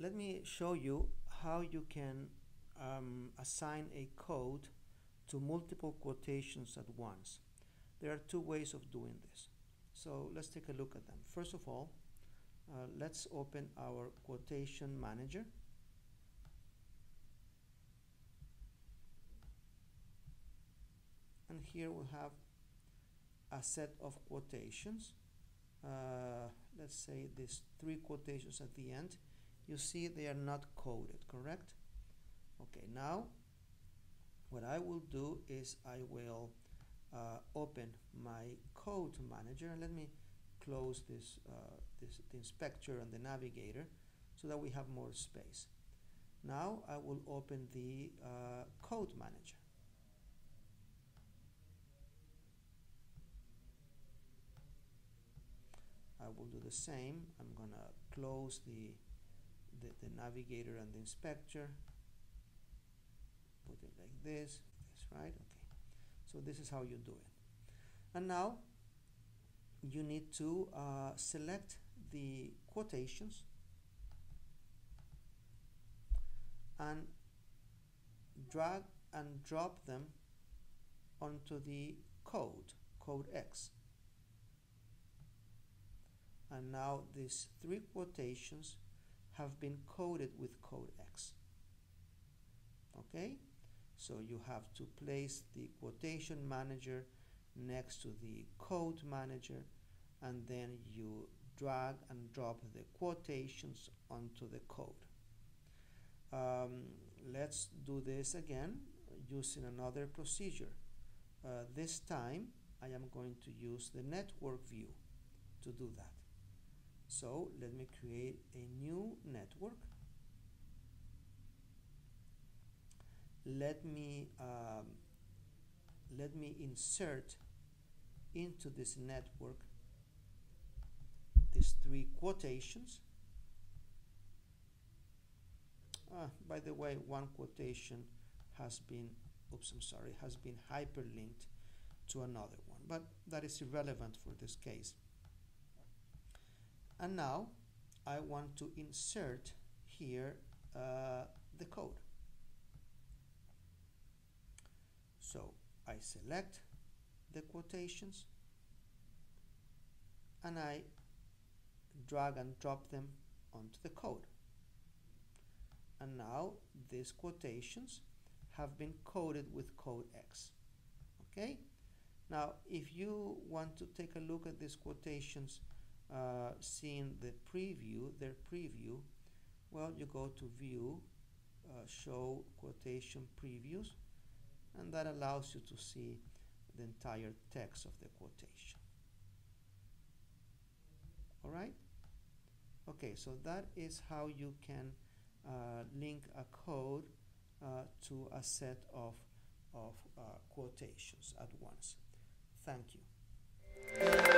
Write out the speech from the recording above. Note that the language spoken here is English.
let me show you how you can um, assign a code to multiple quotations at once. There are two ways of doing this. So let's take a look at them. First of all, uh, let's open our quotation manager. And here we have a set of quotations. Uh, let's say these three quotations at the end. You see they are not coded, correct? Okay, now what I will do is I will uh, open my code manager and let me close this, uh, this the inspector and the navigator so that we have more space. Now I will open the uh, code manager. I will do the same. I'm gonna close the, the, the navigator and the inspector. Put it like this. Right. Okay. So this is how you do it. And now you need to uh, select the quotations and drag and drop them onto the code, code X. And now these three quotations have been coded with code X. Okay? So you have to place the quotation manager next to the code manager and then you drag and drop the quotations onto the code. Um, let's do this again using another procedure. Uh, this time I am going to use the network view to do that. So let me create a new network. Let me um, let me insert into this network these three quotations. Ah, by the way, one quotation has been, oops, I'm sorry, has been hyperlinked to another one, but that is irrelevant for this case. And now I want to insert here uh, the code. So I select the quotations and I drag and drop them onto the code. And now these quotations have been coded with code X. Okay? Now, if you want to take a look at these quotations, uh, seeing the preview, their preview, well, you go to View, uh, Show Quotation Previews, and that allows you to see the entire text of the quotation. All right? Okay, so that is how you can uh, link a code uh, to a set of, of uh, quotations at once. Thank you.